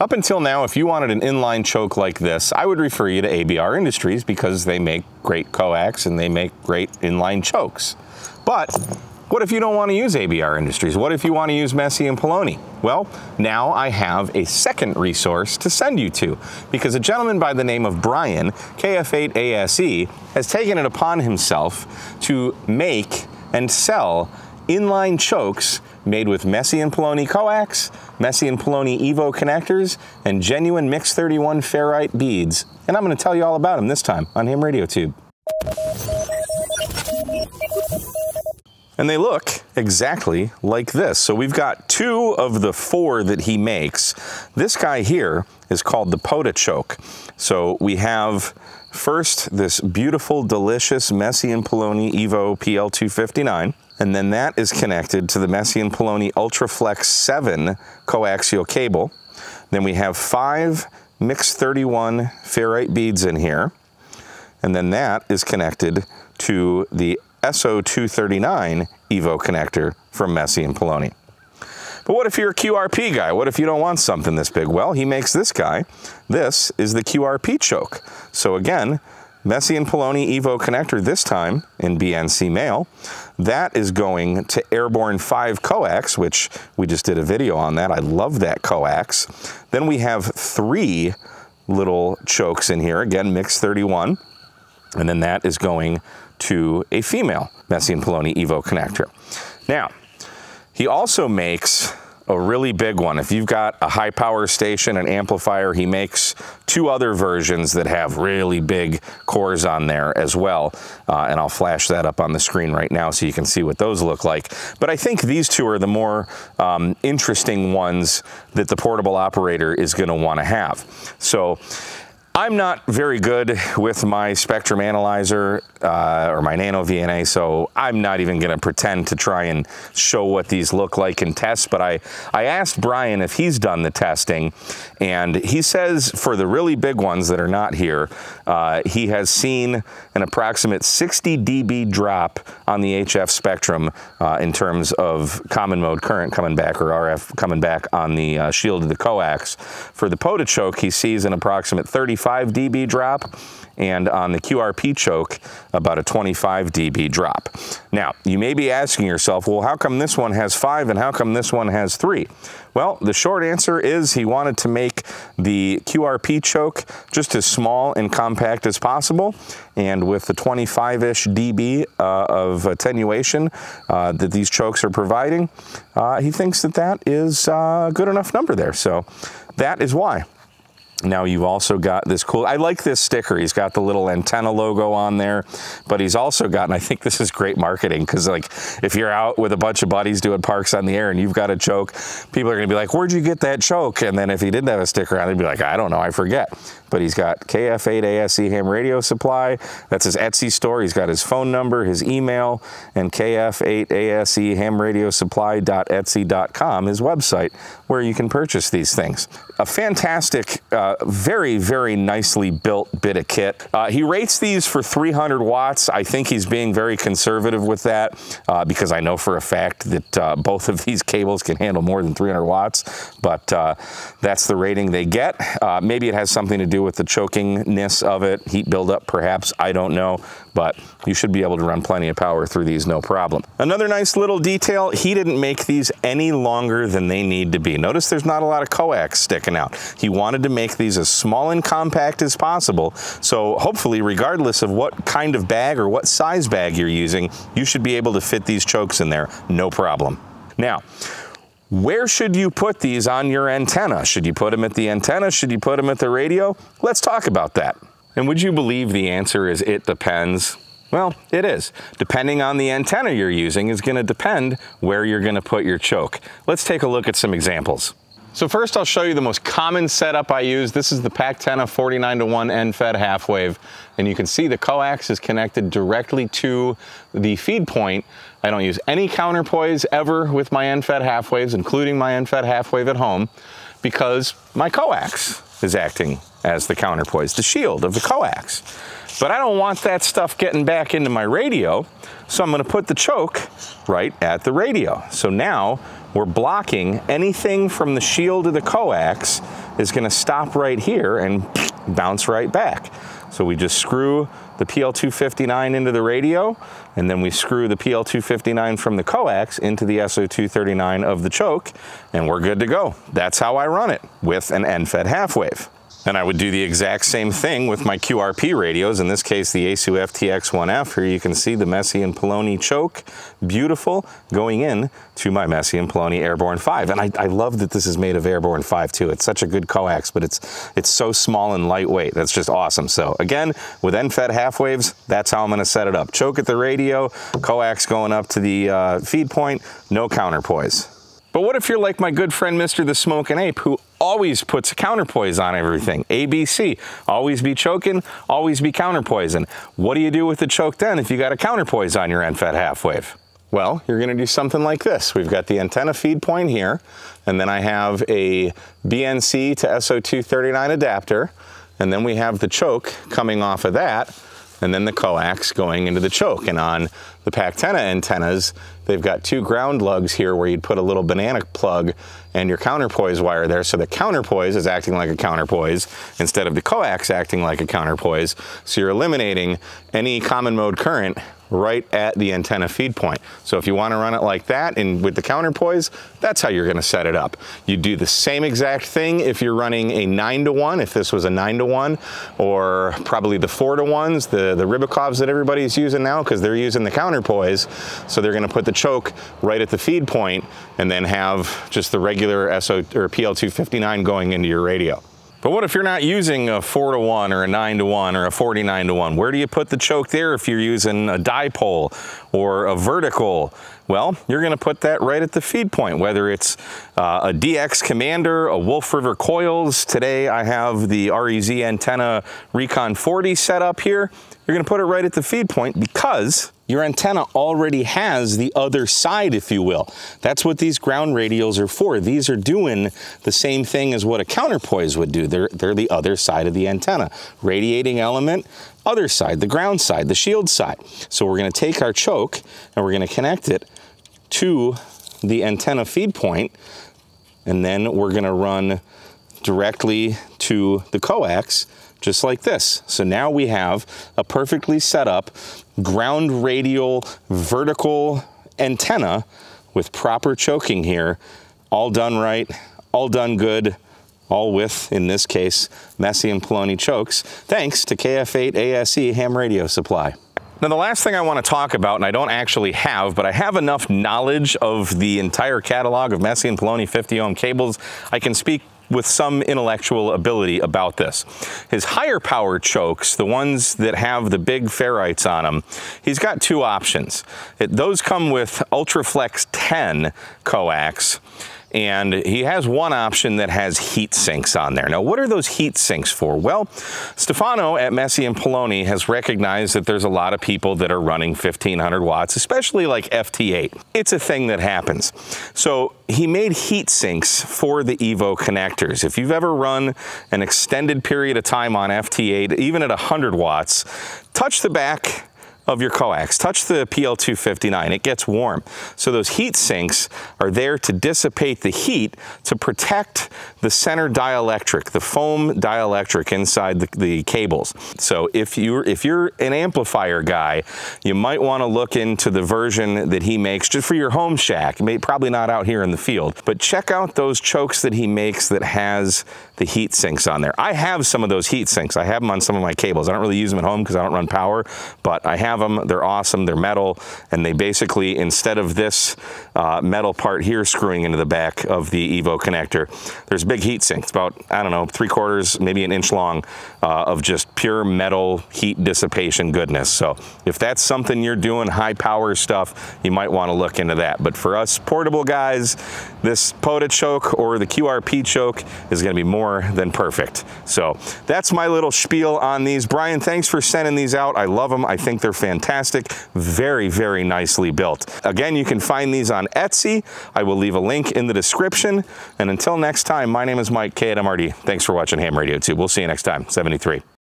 Up until now, if you wanted an inline choke like this, I would refer you to ABR Industries because they make great coax and they make great inline chokes. But what if you don't want to use ABR Industries? What if you want to use Messi and Paoloni? Well, now I have a second resource to send you to because a gentleman by the name of Brian, KF8ASE, has taken it upon himself to make and sell inline chokes made with Messi and Paoloni coax, Messi and Paoloni Evo connectors, and genuine Mix 31 ferrite beads. And I'm going to tell you all about them this time on Ham Radio Tube. And they look exactly like this. So we've got two of the four that he makes. This guy here is called the POTA Choke. So we have first this beautiful, delicious Messi and Paoloni Evo PL259 and then that is connected to the Messi and Paoloni UltraFlex 7 coaxial cable. Then we have five Mix 31 ferrite beads in here, and then that is connected to the SO239 Evo connector from Messi and Paoloni. But what if you're a QRP guy? What if you don't want something this big? Well, he makes this guy. This is the QRP choke. So again, Messi and Paoloni Evo connector this time in BNC male. That is going to Airborne 5 coax, which we just did a video on that. I love that coax. Then we have three little chokes in here, again, mix 31. And then that is going to a female Messi and Paoloni Evo connector. Now, he also makes a really big one. If you've got a high power station an amplifier, he makes two other versions that have really big cores on there as well. Uh, and I'll flash that up on the screen right now so you can see what those look like. But I think these two are the more um, interesting ones that the portable operator is going to want to have. So I'm not very good with my spectrum analyzer uh, or my nano VNA, so I'm not even going to pretend to try and show what these look like in tests. But I, I asked Brian if he's done the testing, and he says for the really big ones that are not here, uh, he has seen an approximate 60 dB drop on the HF spectrum uh, in terms of common mode current coming back or RF coming back on the uh, shield of the coax. For the POTA choke, he sees an approximate 30 35 dB drop, and on the QRP choke, about a 25 dB drop. Now, you may be asking yourself, well, how come this one has five and how come this one has three? Well, the short answer is he wanted to make the QRP choke just as small and compact as possible. And with the 25-ish dB uh, of attenuation uh, that these chokes are providing, uh, he thinks that that is a good enough number there. So that is why. Now you've also got this cool, I like this sticker. He's got the little antenna logo on there, but he's also got, and I think this is great marketing because like if you're out with a bunch of buddies doing parks on the air and you've got a choke, people are gonna be like, where'd you get that choke? And then if he didn't have a sticker on, they'd be like, I don't know, I forget. But he's got KF8ASE ham radio supply. That's his Etsy store. He's got his phone number, his email, and KF8ASE ham radio supply.etsy.com, his website, where you can purchase these things. A fantastic uh, uh, very, very nicely built bit of kit. Uh, he rates these for 300 watts. I think he's being very conservative with that uh, because I know for a fact that uh, both of these cables can handle more than 300 watts, but uh, that's the rating they get. maybe it has something to do with the chokingness of it, heat buildup perhaps, I don't know, but you should be able to run plenty of power through these no problem. Another nice little detail, he didn't make these any longer than they need to be. Notice there's not a lot of coax sticking out. He wanted to make these as small and compact as possible. So hopefully, regardless of what kind of bag or what size bag you're using, you should be able to fit these chokes in there, no problem. Now, where should you put these on your antenna? Should you put them at the antenna? Should you put them at the radio? Let's talk about that. And would you believe the answer is it depends? Well, it is. Depending on the antenna you're using is going to depend where you're going to put your choke. Let's take a look at some examples. So first I'll show you the most common setup I use. This is the Packtenna 49 to 1 end-fed half wave. And you can see the coax is connected directly to the feed point. I don't use any counterpoise ever with my end-fed half waves, including my end-fed half wave at home, because my coax is acting as the counterpoise, the shield of the coax. But I don't want that stuff getting back into my radio, so I'm gonna put the choke right at the radio. So now we're blocking anything from the shield to the coax is gonna stop right here and bounce right back. So we just screw the PL259 into the radio, and then we screw the PL259 from the coax into the SO239 of the choke, and we're good to go. That's how I run it with an end-fed half wave. And I would do the exact same thing with my QRP radios, in this case the Yaesu FTX1F. Here you can see the Messi and Paoloni choke, beautiful, going in to my Messi and Paoloni Airborne 5. And I, I, love that this is made of Airborne 5 too. It's such a good coax, but it's, it's so small and lightweight. That's just awesome. So again, with end-fed half waves, that's how I'm gonna set it up. Choke at the radio, coax going up to the uh, feed point, no counterpoise. But what if you're like my good friend Mr. the Smoking Ape, who always puts a counterpoise on everything? ABC, always be choking, always be counterpoising. What do you do with the choke then if you got a counterpoise on your end-fed half wave? Well, you're gonna do something like this. We've got the antenna feed point here, and then I have a BNC to SO239 adapter, and then we have the choke coming off of that, and then the coax going into the choke. And on the Packtenna antennas, they've got two ground lugs here where you'd put a little banana plug and your counterpoise wire there. So the counterpoise is acting like a counterpoise instead of the coax acting like a counterpoise. So you're eliminating any common mode current right at the antenna feed point. So if you want to run it like that and with the counterpoise, that's how you're going to set it up. You do the same exact thing if you're running a 9 to 1, if this was a 9 to 1, or probably the 4 to 1s, the, the Rybakovs that everybody's using now because they're using the counterpoise. So they're going to put the choke right at the feed point and then have just the regular SO or PL259 going into your radio. But what if you're not using a 4 to 1 or a 9 to 1 or a 49 to 1? Where do you put the choke there if you're using a dipole or a vertical? Well, you're going to put that right at the feed point, whether it's uh, a DX Commander, a Wolf River Coils. Today I have the REZ antenna Recon 40 set up here. You're going to put it right at the feed point because your antenna already has the other side, if you will. That's what these ground radials are for. These are doing the same thing as what a counterpoise would do. They're, they're the other side of the antenna. Radiating element, other side, the ground side, the shield side. So we're gonna take our choke and we're gonna connect it to the antenna feed point, and then we're gonna run directly to the coax just like this. So now we have a perfectly set up ground radial vertical antenna with proper choking here, all done right, all done good, all with, in this case, Messi and Paoloni chokes, thanks to KF8 ASE ham radio supply. Now, the last thing I want to talk about, and I don't actually have, but I have enough knowledge of the entire catalog of Messi and Paoloni 50 ohm cables, I can speak with some intellectual ability about this. His higher power chokes, the ones that have the big ferrites on them, he's got two options. It, those come with Ultraflex 10 coax and he has one option that has heat sinks on there. Now, what are those heat sinks for? Well, Stefano at Messi and Paoloni has recognized that there's a lot of people that are running 1500 watts, especially like FT8. It's a thing that happens. So he made heat sinks for the Evo connectors. If you've ever run an extended period of time on FT8, even at 100 watts, touch the back of your coax. Touch the PL259, it gets warm. So those heat sinks are there to dissipate the heat to protect the center dielectric, the foam dielectric inside the, the cables. So if you're, if you're an amplifier guy, you might wanna look into the version that he makes just for your home shack, probably not out here in the field, but check out those chokes that he makes that has the heat sinks on there. I have some of those heat sinks. I have them on some of my cables. I don't really use them at home because I don't run power, but I have have them. They're awesome. They're metal, and they basically, instead of this uh, metal part here screwing into the back of the Evo connector, there's a big heat sink. It's about, I don't know, three quarters, maybe an inch long uh, of just pure metal heat dissipation goodness. So if that's something you're doing, high power stuff, you might want to look into that. But for us portable guys, this POTA choke or the QRP choke is going to be more than perfect. So that's my little spiel on these. Brian, thanks for sending these out. I love them. I think they're fantastic. Very, very nicely built. Again, you can find these on Etsy. I will leave a link in the description. And until next time, my name is Mike K8MRD. Thanks for watching Ham Radio Tube. We'll see you next time. 73.